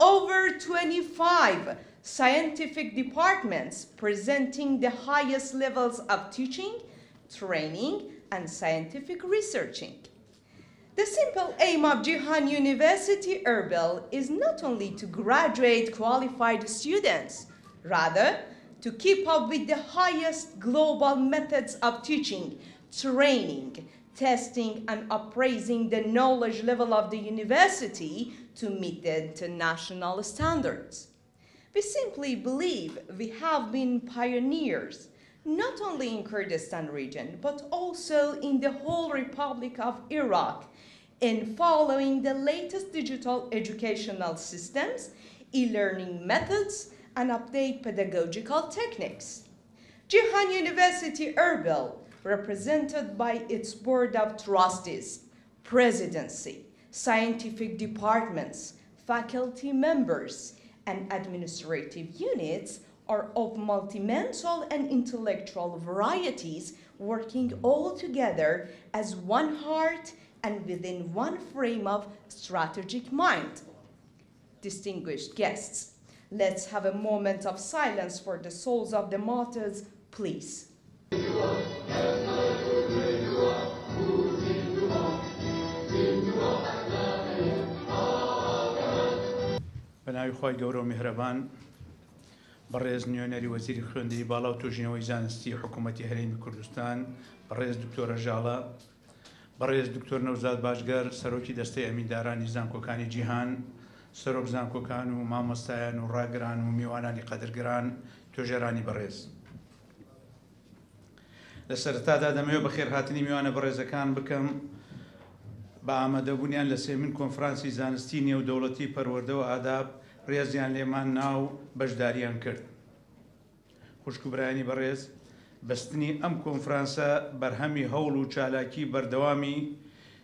over 25 scientific departments presenting the highest levels of teaching, training, and scientific researching. The simple aim of Cihan University Erbil is not only to graduate qualified students, rather to keep up with the highest global methods of teaching, training, testing, and appraising the knowledge level of the university to meet the international standards. We simply believe we have been pioneers, not only in Kurdistan region, but also in the whole Republic of Iraq in following the latest digital educational systems, e-learning methods, and update pedagogical techniques. Cihan University Erbil, represented by its Board of Trustees, Presidency, scientific departments, faculty members, and administrative units are of multi-mental and intellectual varieties working all together as one heart and within one frame of strategic mind. Distinguished guests, let's have a moment of silence for the souls of the martyrs, please. بەناوی خۆی گەورە و میهرەبان بەڕێز نوێنەری وەزیری خوێندری باڵا و توژینەوەی زانستی حکوومەتتی هەرێمی کوردستان بەڕێز دکتۆرە ژاڵە بەڕێز دکتۆر نەوزاد باشگەر سەرۆکی دەستەی ئەمیندارانی زانکۆکانی جیهان سەرۆک زانکۆکان و مامۆستایان و ڕاگران و میوانانی قەدرگران توێژێرانی بەڕێز لە سەرتادا دەمەوێت بە خێرهاتنی میوانە بەڕێزەکان بکەم بە ئامادەبوونیان لە سێمین کۆنفرانسی زانستی نێودەوڵەتی پەروەردەوە ئاداب ڕێزیان لێمان ناو بەشداریان کرد. خوشکبرانی بەڕێز بەستنی ئەم کۆنفرانسە بەرهەمی هەوڵ و چالاکی بەردەوامی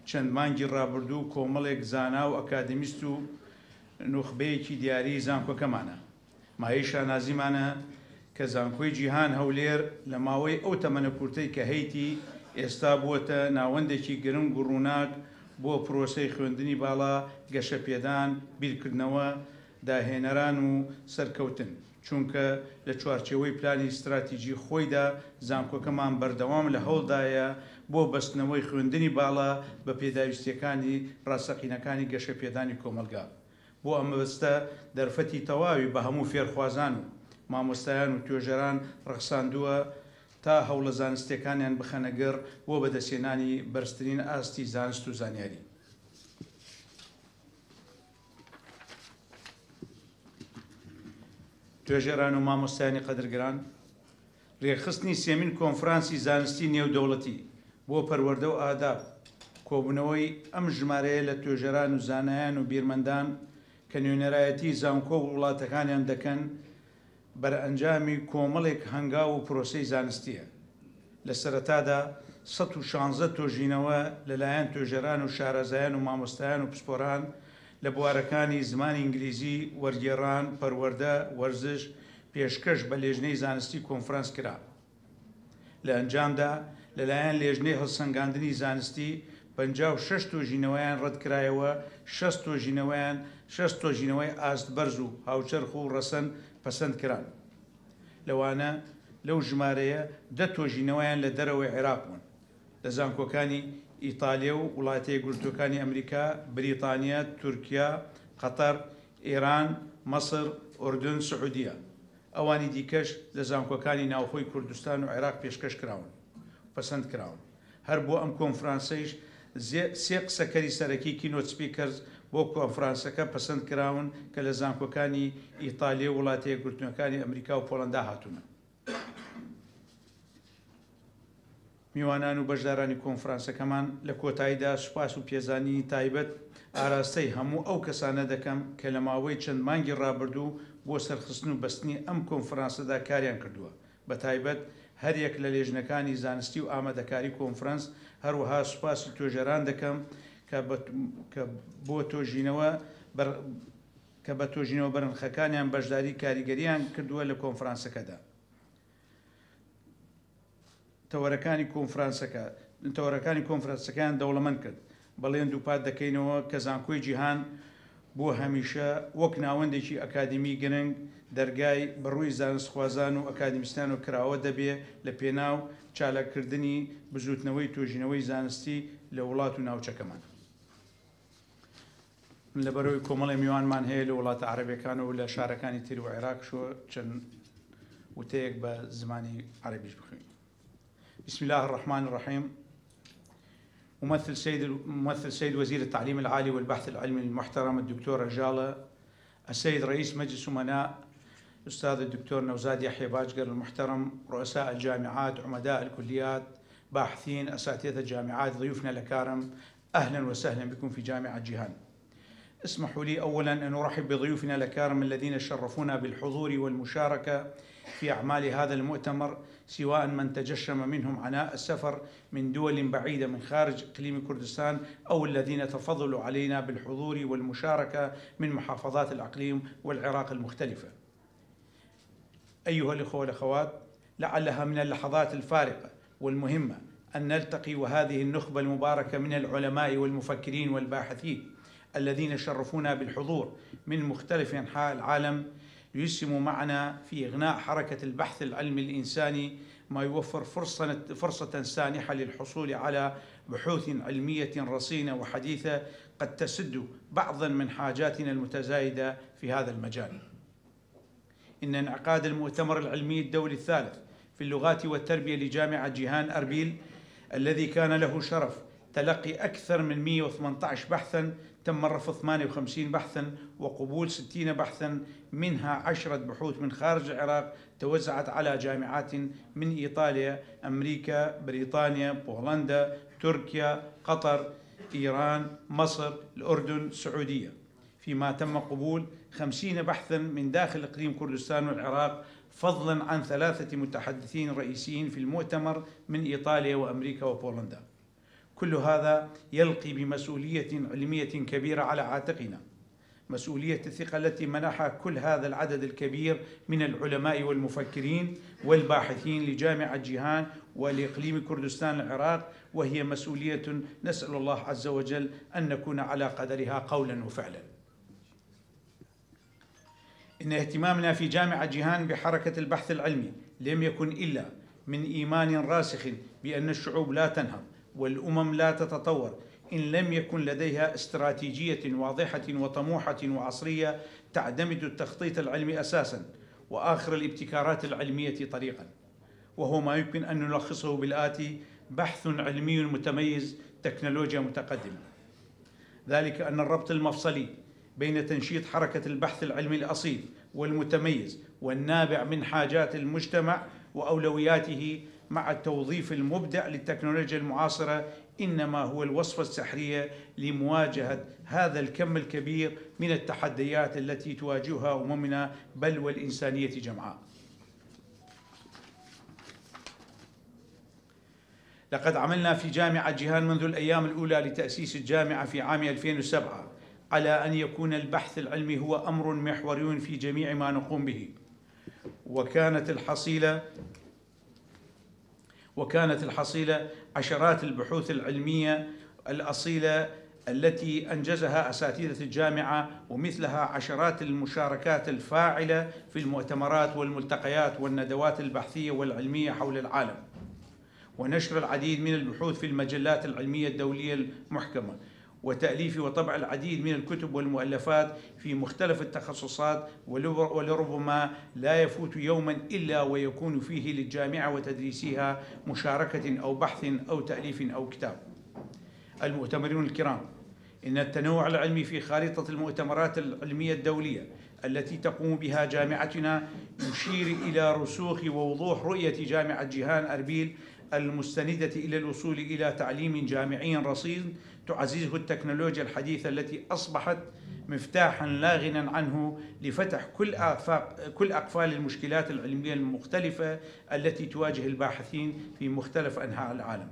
چەند مانگی ڕابردوو کۆمەڵێک زانا و ئەکادمیست و نوخبەیەکی دیاری زانکۆکەمانە. مایشا نازیمانە کە زانکۆی جیهان هەولێر لە ماوەی ئەو تەمەنە کورتەی کە هەیتی ئێستا بووە ناوەندێکی گرنگ و ڕووناک بۆ پرۆسی خوێندنی باڵا گەشە پێدان بیرکردنەوە داهێنەران و سەرکەوتن چونکە لە چوارچەوەی پلانی استراتیژی خۆیدا زانکۆکەمان بەردەوام لە هەوڵدایە بۆ بەستنەوەی خوێندنی باڵا بە پێداویستەکانی ڕاستەقینەکانی گەشە پێدانی کۆمەلگا بۆ ئەمەبستە دەرفەتی تەواوی بە هەموو فێرخوازان و مامۆستایان و توێژەران ڕخساندووە تا هەوڵە زانستەکانیان بخەنەگەر بۆ بەدەسێنانی بەرزترین ئاستی زانست و زانیاری. توێژێران و مامۆستایانی قەدرگران. ڕێخستنی سێمین کۆنفرانسی زانستی نێودەوڵەتی بۆ پەروەەردە و ئاداب. کۆبوونەوەی ئەم ژمارەیە لە توێژەران و زانایان و بیرمەندان کە نوێنەرایەتی زانکۆ و وڵاتەکانیان دەکەن بەرئەنجامی کۆمەڵێک هەنگاو و پرۆسی زانستیە. لە سەرەتادا 16 تۆژینەوە لەلایەن توێژەران و شارەزایان و مامۆستایان و پسپۆران لە بوارەکانی زمانی ئینگلیزی وەرگێڕان پەروەەردە وەرزش پێشکەش بە لێژنەی زانستی کۆنفرانس کرا. لە ئەنجامدا لەلایەن لێژنەی هەڵسەنگاندنی زانستی 56 تۆژینەوەیان ڕەتکرایەوە 6 تۆژینەوەیان 6 تۆژینەوەی ئاست بەرز و هاوچەرخ و ڕەسەن پەسەند کران. لەوانە لەو ژمارەیە دە تۆژینەوەیان لە دەرەوەی عێراق بوون. لە زانکۆکانی ئیتالیا و وڵاتەیە گرتوەکانی ئەمریکا بریتانیا تورکیا قەتەر ئێران مەسر ئۆردن سعودیە ئەوانی دیکەش لە زانکۆکانی ناوخۆی کوردستان و عێراق پێشکەش کراون پەسەند کراون هەر بۆ ئەم کۆنفرانسەیش سێ قسەکەری سەرەکی کینۆتسپیکەرز بۆ کۆنفرانسەکە پەسەند کراون کە لە زانکۆکانی ئیتالیا وڵاتەیە گرتنەکانی ئەمریکا و پۆلندا هاتوونە. میوانان و بەشدارانی کۆنفرانسەکەمان لە کۆتاییدا سوپاس و پێزانی تایبەت ئاراستەی هەموو ئەو کەسانە دەکەم کە لە ماوەی چەند مانگی ڕابردوو بۆ سەرخستن و بەستنی ئەم کۆنفرانسەدا کاریان کردووە بە تایبەت هەریەک لە لێژنەکانی زانستی و ئامادەکاری کۆنفرانس هەروەها سوپاسی تۆژەران دەکەم کە بۆ تۆژینەوە کە بە تۆژینەوە بەرنخەکانیان بەشداری کاریگەریان کردووە لە کۆنفرانسەکەدا. تەوەرەکانی کۆنفرانسەکە تەوەرەکانی کۆنفرانسەکان دەوڵەمەند کرد بەڵێن دووپات دەکەینەوە کە زانکۆی جیهان بۆ هەمیشە وەک ناوەندێکی ئەکادمی گرنگ دەرگای بڕووی زانستخوازان و ئەکادمیستان و کراوە دەبێ لە پێناو چالەکردنی بزوتنەوەی تۆژینەوەی زانستی لە وڵات و ناوچەکەمان. من لەبەرەوەی کۆمەڵی میوانمان هەیە لە وڵاتە عربەکان و لە شارەکانی تر و عێراق شۆ چەند وتەیەک بە زمانی عربیش بخوێن. بسم الله الرحمن الرحيم. ممثل سيد ممثل سيد وزير التعليم العالي والبحث العلمي المحترم الدكتور رجالة السيد رئيس مجلس أمناء الأستاذ الدكتور نوزاد يحيى باجقر المحترم رؤساء الجامعات عمداء الكليات باحثين أساتذة الجامعات ضيوفنا الأكارم أهلا وسهلا بكم في جامعة جيهان. اسمحوا لي أولا أن أرحب بضيوفنا الأكارم الذين شرفونا بالحضور والمشاركة في أعمال هذا المؤتمر سواء من تجشم منهم عناء السفر من دول بعيدة من خارج إقليم كردستان أو الذين تفضلوا علينا بالحضور والمشاركة من محافظات الأقليم والعراق المختلفة. أيها الأخوة والأخوات لعلها من اللحظات الفارقة والمهمة أن نلتقي وهذه النخبة المباركة من العلماء والمفكرين والباحثين الذين شرفونا بالحضور من مختلف أنحاء العالم ليسهموا معنا في إغناء حركة البحث العلمي الإنساني ما يوفر فرصة, فرصة سانحة للحصول على بحوث علمية رصينة وحديثة قد تسد بعضا من حاجاتنا المتزايدة في هذا المجال. إن انعقاد المؤتمر العلمي الدولي الثالث في اللغات والتربية لجامعة جيهان أربيل الذي كان له شرف تلقي أكثر من 118 بحثا تم رفض 58 بحثا وقبول 60 بحثا منها عشرة بحوث من خارج العراق توزعت على جامعات من إيطاليا أمريكا بريطانيا بولندا تركيا قطر إيران مصر الأردن السعودية. فيما تم قبول 50 بحثا من داخل إقليم كردستان والعراق فضلا عن ثلاثة متحدثين رئيسيين في المؤتمر من إيطاليا وأمريكا وبولندا. كل هذا يلقي بمسؤولية علمية كبيرة على عاتقنا. مسؤولية الثقة التي منحها كل هذا العدد الكبير من العلماء والمفكرين والباحثين لجامعة جيهان ولإقليم كردستان العراق وهي مسؤولية نسأل الله عز وجل أن نكون على قدرها قولا وفعلا. إن اهتمامنا في جامعة جيهان بحركة البحث العلمي لم يكن إلا من إيمان راسخ بأن الشعوب لا تنهض. والأمم لا تتطور. إن لم يكن لديها استراتيجية واضحة وطموحة وعصرية تعتمد التخطيط العلمي أساسا وآخر الابتكارات العلمية طريقا. وهو ما يمكن أن نلخصه بالآتي بحث علمي متميز تكنولوجيا متقدمة. ذلك أن الربط المفصلي بين تنشيط حركة البحث العلمي الأصيل والمتميز والنابع من حاجات المجتمع وأولوياته مع التوظيف المبدع للتكنولوجيا المعاصرة إنما هو الوصفة السحرية لمواجهة هذا الكم الكبير من التحديات التي تواجهها أممنا بل والإنسانية جمعاء. لقد عملنا في جامعة جيهان منذ الأيام الأولى لتأسيس الجامعة في عام 2007 على أن يكون البحث العلمي هو أمر محوري في جميع ما نقوم به. وكانت الحصيلة وكانت الحصيلة عشرات البحوث العلمية الأصيلة التي أنجزها أساتذة الجامعة ومثلها عشرات المشاركات الفاعلة في المؤتمرات والملتقيات والندوات البحثية والعلمية حول العالم. ونشر العديد من البحوث في المجلات العلمية الدولية المحكمة. وتأليف وطبع العديد من الكتب والمؤلفات في مختلف التخصصات ولربما لا يفوت يوما إلا ويكون فيه للجامعة وتدريسها مشاركة أو بحث أو تأليف أو كتاب. المؤتمرون الكرام إن التنوع العلمي في خارطة المؤتمرات العلمية الدولية التي تقوم بها جامعتنا يشير إلى رسوخ ووضوح رؤية جامعة جيهان أربيل المستندة إلى الوصول إلى تعليم جامعي رصين تعززه التكنولوجيا الحديثة التي أصبحت مفتاحا لا غنى عنه لفتح كل آفاق كل أقفال المشكلات العلمية المختلفة التي تواجه الباحثين في مختلف أنحاء العالم.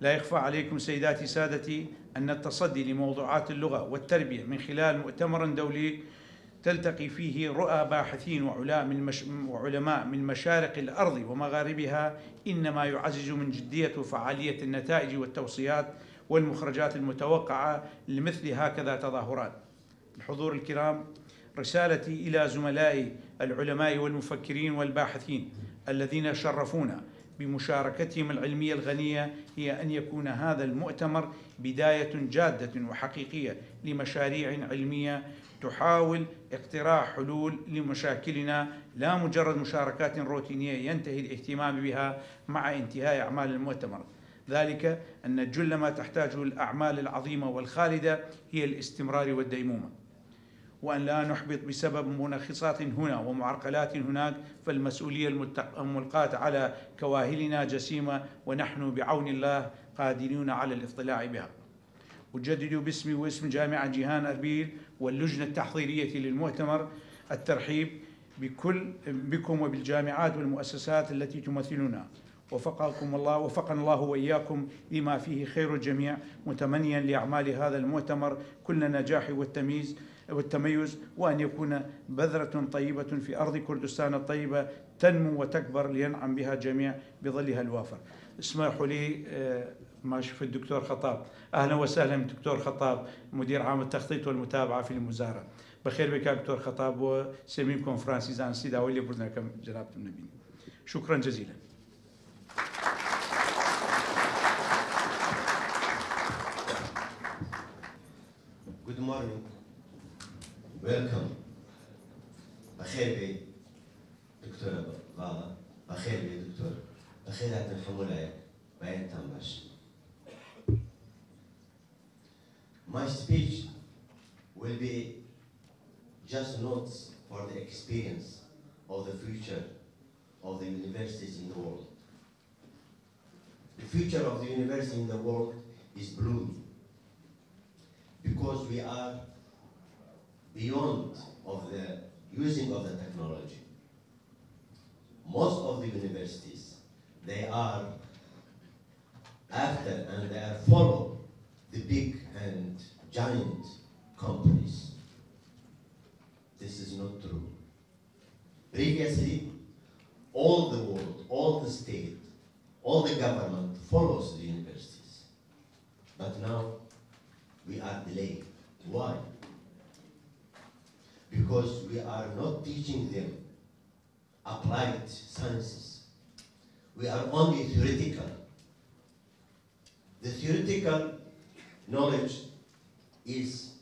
لا يخفى عليكم سيداتي سادتي أن التصدي لموضوعات اللغة والتربية من خلال مؤتمر دولي تلتقي فيه رؤى باحثين وعلماء من, مش وعلماء من مشارق الأرض ومغاربها إنما يعزز من جدية وفعالية النتائج والتوصيات والمخرجات المتوقعة لمثل هكذا تظاهرات. الحضور الكرام رسالتي إلى زملائي العلماء والمفكرين والباحثين الذين شرفونا بمشاركتهم العلمية الغنية هي أن يكون هذا المؤتمر بداية جادة وحقيقية لمشاريع علمية تحاول اقتراح حلول لمشاكلنا لا مجرد مشاركات روتينية ينتهي الاهتمام بها مع انتهاء أعمال المؤتمر. ذلك أن جل ما تحتاجه الأعمال العظيمة والخالدة هي الاستمرار والديمومة. وأن لا نحبط بسبب منخصات هنا ومعرقلات هناك فالمسؤولية الملقاة على كواهلنا جسيمة ونحن بعون الله قادرون على الاطلاع بها. أجدد باسمي واسم جامعة جيهان أربيل واللجنة التحضيرية للمؤتمر الترحيب بكل بكم وبالجامعات والمؤسسات التي تمثلنا. وفقكم الله وفقنا الله وإياكم لما فيه خير الجميع. متمنيا لأعمال هذا المؤتمر كل نجاح والتمييز والتميز وأن يكون بذرة طيبة في أرض كردستان الطيبة تنمو وتكبر لينعم بها الجميع بظلها الوافر. اسمحوا لي ما شوف الدكتور خطاب. أهلا وسهلا دكتور خطاب مدير عام التخطيط والمتابعة في المزارع. بخير بك دكتور خطاب وسمين كونفرانسي زان سيدا واللي بردنا كم جناب النبي. شكرا جزيلا. morning. Welcome. بخير بي دكتورة غالة بخير بي دكتور بخير هات الحمولة بين تنبش My speech will be just notes for the experience of the future of the universities in the world. The future of the university in the world is blooming because we are beyond of the using of the technology. Most of the universities, they are after and they are follow the big and giant companies. This is not true. Previously, all the world, all the state, all the government follows the universities. But now, we are delayed. Why? Because we are not teaching them applied sciences. We are only theoretical. The theoretical knowledge is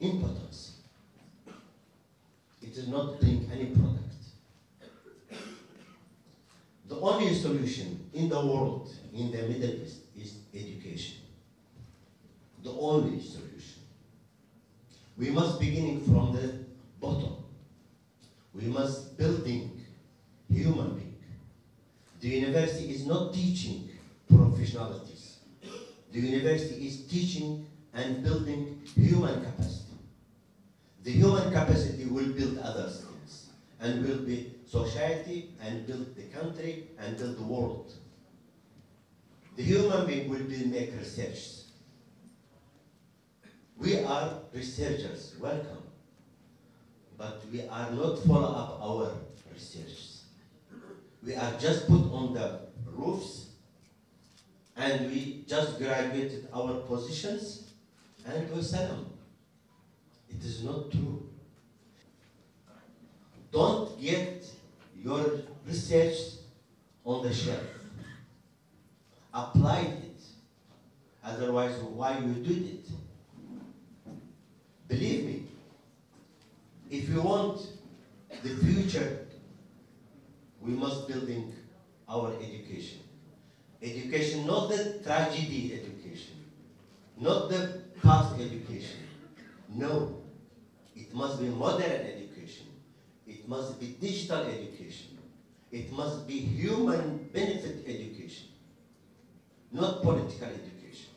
impotence. It does not bring any product. The only solution in the world, in the Middle East, the only solution. We must beginning from the bottom. We must building human being. The university is not teaching professionalities. The university is teaching and building human capacity. The human capacity will build other things and will be society and build the country and build the world. The human being will be make research we are researchers, welcome. But we are not follow up our research. We are just put on the roofs and we just graduated our positions and we sell them. It is not true. Don't get your research on the shelf. Apply it. Otherwise, why you did it? Believe me, if you want the future, we must building our education. Education, not the tragedy education, not the past education. No, it must be modern education. It must be digital education. It must be human benefit education, not political education.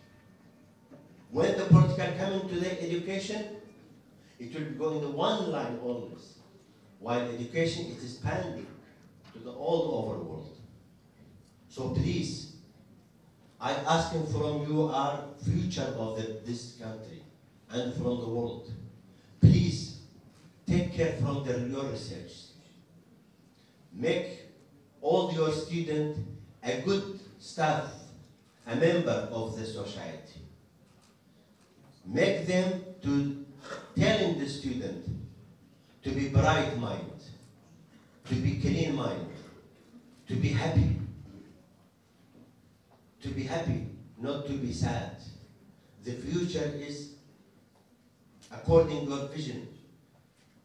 When the political come into the education, it will be going in one line always, while education is expanding to the all over world. So please, I asking from you our future of the, this country and from the world. Please take care from the, your research. Make all your students a good staff, a member of the society. Make them to telling the student to be bright mind, to be clean mind, to be happy, to be happy, not to be sad. The future is according to your vision.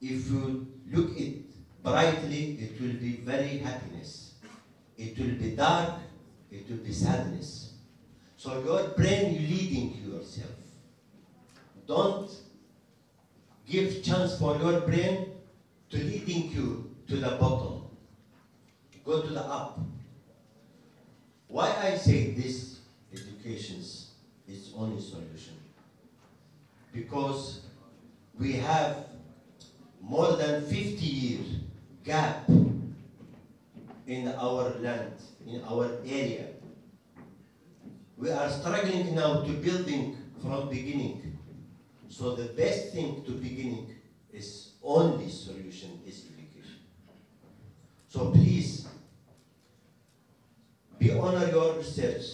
If you look it brightly, it will be very happiness. It will be dark, it will be sadness. So your brain leading yourself. Don't give chance for your brain to leading you to the bottom. Go to the up. Why I say this education is only solution? Because we have more than 50 years gap in our land, in our area. We are struggling now to building from beginning. So the best thing to beginning is only solution is education. So please, be honor your research.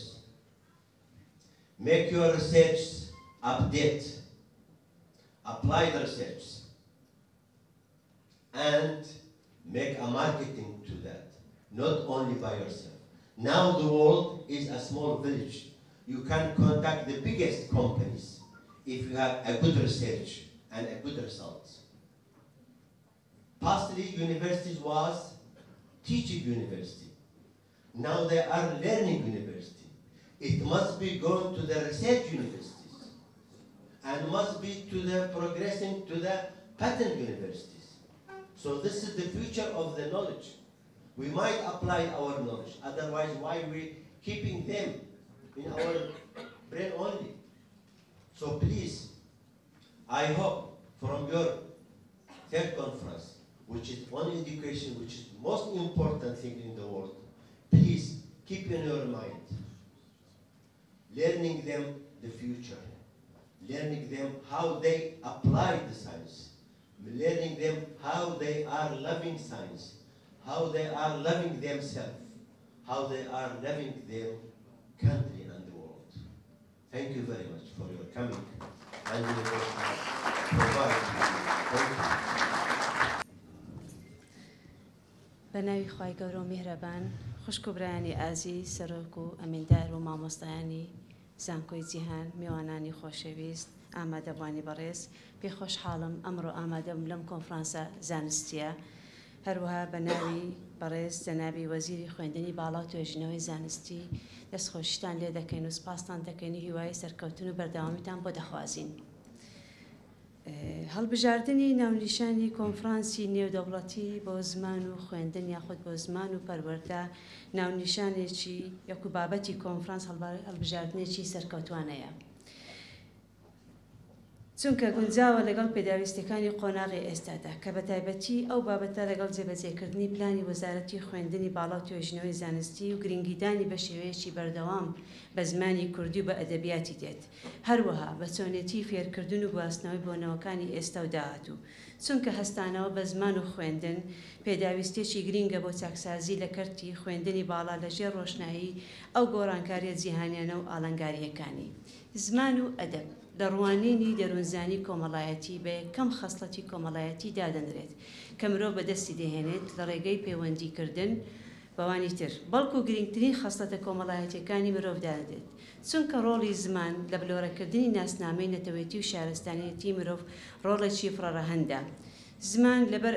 Make your research update. Apply the research. And make a marketing to that, not only by yourself. Now the world is a small village. You can contact the biggest companies if you have a good research and a good results. Pastly universities was teaching university. Now they are learning university. It must be going to the research universities and must be to the progressing to the patent universities. So this is the future of the knowledge. We might apply our knowledge. Otherwise, why we keeping them in our brain only? So please, I hope from your third conference, which is on education, which is most important thing in the world, please keep in your mind learning them the future, learning them how they apply the science, learning them how they are loving science, how they are loving themselves, how they are loving their country and the world. Thank you very much for your coming. Thank you. بە ناوی خی گەورە و میهرەبان خوشک و برایانی ئازی سەرۆک و ئەمیندار و مامۆستایانی زانکۆی جیهان میوانانی خۆشەویست ئامادەبوانی بەڕێز پێخۆش حاڵم ئەمڕۆ ئامادەم لەم کۆنفرانسە زانستیە هەروەها بە ناوی بەڕێز جەنابی وەزیری خوێندنی باڵا توێژنەوەی زانستی دەستخۆشتان لێ دەکەین و سپاسان دەکەین هیوای سەرکەوتن و بەردەوامیتان بۆ دەخوازیین. هەڵبژاردننی ناونیشانی کۆنفرانسی نێودەوڵەتی بۆ زمان و خوێندن یاخود بۆ زمان و پەروەەردە ناونیشانێکی یەکو بابەتی کۆنفرانس هەڵبژاردنێکی سەرکەوتوانەیە. چونکە گونجاوە لەگەڵ پێداویستەکانی قۆناغی ئێستادا کە بە تایبەتی ئەو بابەتە لەگەڵ جێبەجێکردنی پلانی وەزارەتی خوێندنی باڵا و توێژنەوەی زانستی و گرنگیدانی بە شێوەیەکی بەردەوام بە زمانی کوردی و بە ئەدەبیاتی دێت. هەروەها بە چۆنێتی فێرکردن و گواستنەوەی بۆنەوەکانی ئێستا و داهاتوو چونکە هەستانەوە بە زمان و خوێندن پێداویستێکی گرینگە بۆ چاکسازی لە کەرتی خوێندنی باڵا لەژێر ڕۆشنایی ئەو گۆڕانکاریە جیهانیانە و ئالنگاریەکانی زمان و ئەدەب لە ڕوانینی دەروونزانی کۆمەڵایەتی بە یەکەم خەسڵەتی کۆمەڵایەتی دادەنرێت. کە مرۆڤ بەدەستی دەهێنێت لە ڕێگەی پەیوەندیکردن بەوانی تر. بەڵکو و گرنگترین خەسڵەتە کۆمەڵایەتەکانی مرۆڤدادێت چونکە ڕۆڵی زمان لە بلۆرەکردنی ناسنامەی نەتەوەیەتی و شارستانیەتی مرۆڤ ڕۆڵێکی فڕەڕەهەندە زمان لەبەر